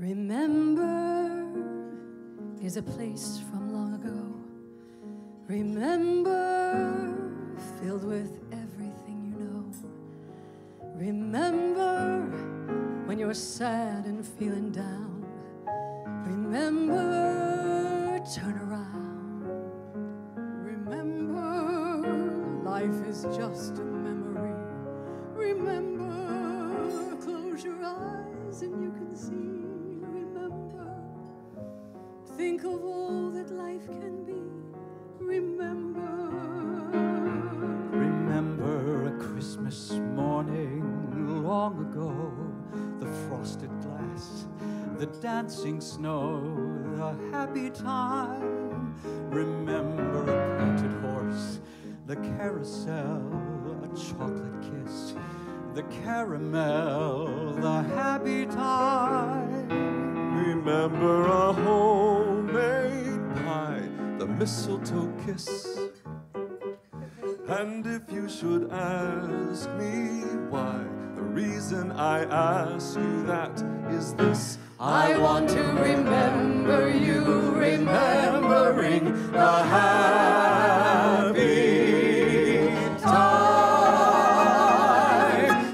Remember is a place from long ago. Remember, filled with everything you know. Remember when you're sad and feeling down. Remember, turn around. Remember, life is just a think of all that life can be. Remember. Remember a Christmas morning long ago, the frosted glass, the dancing snow, the happy time. Remember a painted horse, the carousel, a chocolate kiss, the caramel, the happy time. Remember a homemade pie, the mistletoe kiss. And if you should ask me why, the reason I ask you that is this. I want to remember you, remembering the happy time.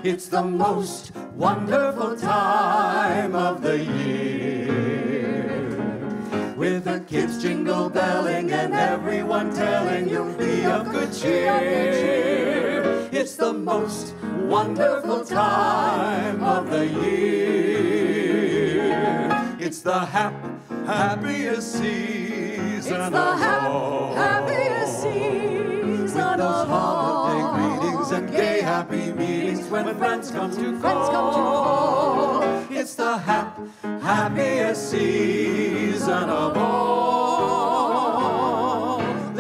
It's the most wonderful time of the year. With the kids belling and everyone telling you'll be of good cheer. It's the most wonderful time of the year. It's the hap happiest season It's the of hap- all. happiest season Those of holiday all. greetings and gay happy meetings when friends come to Friends come to call. It's the hap happiest season of all.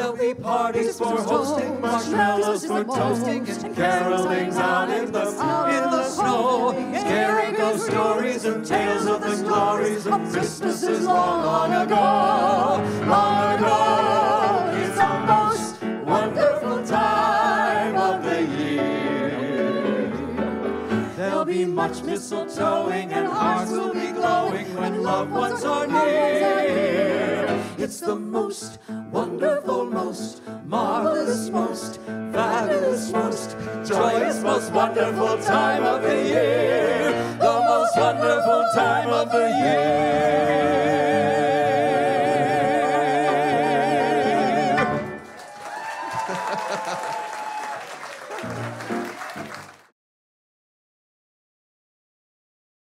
There'll be parties for hosting, marshmallows for toasting, and carolings out in the in the snow. Scary ghost stories and tales of the glories of Christmases long, long ago, long ago. It's the most wonderful time of the year. There'll be much mistletoeing and hearts will be glowing when loved ones are near. It's the most wonderful time of the year. The most wonderful time of the year.